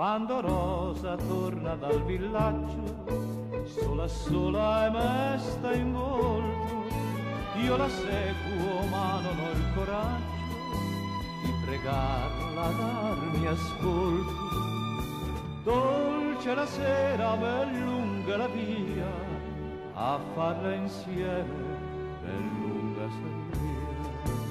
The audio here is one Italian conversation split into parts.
Quando Rosa torna dal villaggio, sola sola e mesta in volto, io la seguo ma non ho il coraggio di pregarla a darmi ascolto. Dolce la sera, ben lunga la via, a farla insieme, ben lunga salia.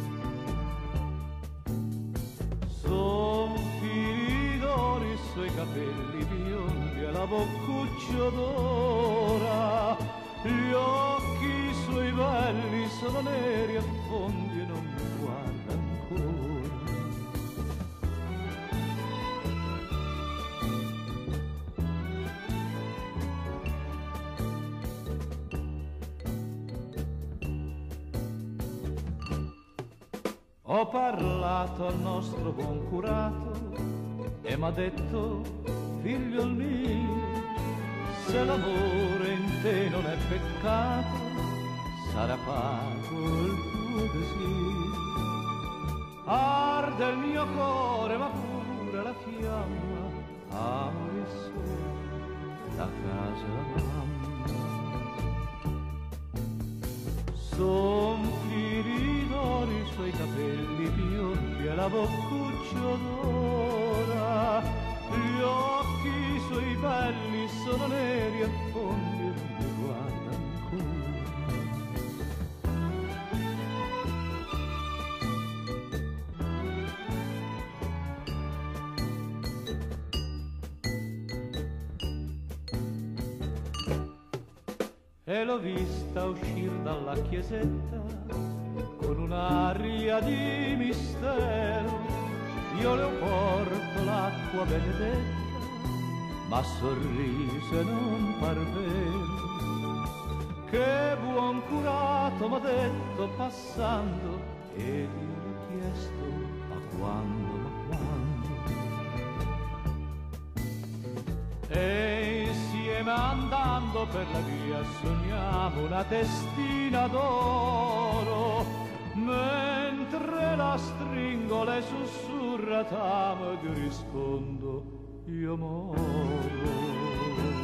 Capelli biondi e la boccuccia d'ora, gli occhi suoi belli sono neri e fondi e non mi guarda ancora. Ho parlato al nostro buon curato e m'ha detto, figlio mio, se l'amore in te non è peccato, sarà pago il tuo desiderio. Arde il mio cuore, ma pure la fiamma, amore solo da casa mamma. Son fili d'oro i suoi capelli biondi e la boccuccia d'ora, e l'ho vista uscir dalla chiesetta con un'aria di mistero. Io le ho porto l'acqua benedetta, ma sorrise non par. Che buon curato m'ha detto passando ed io le ho chiesto ma quando, ma quando? E insieme andando per la via sogniamo una testina d'oro, mentre la stringo le sussurra t'amo e rispondo io moro.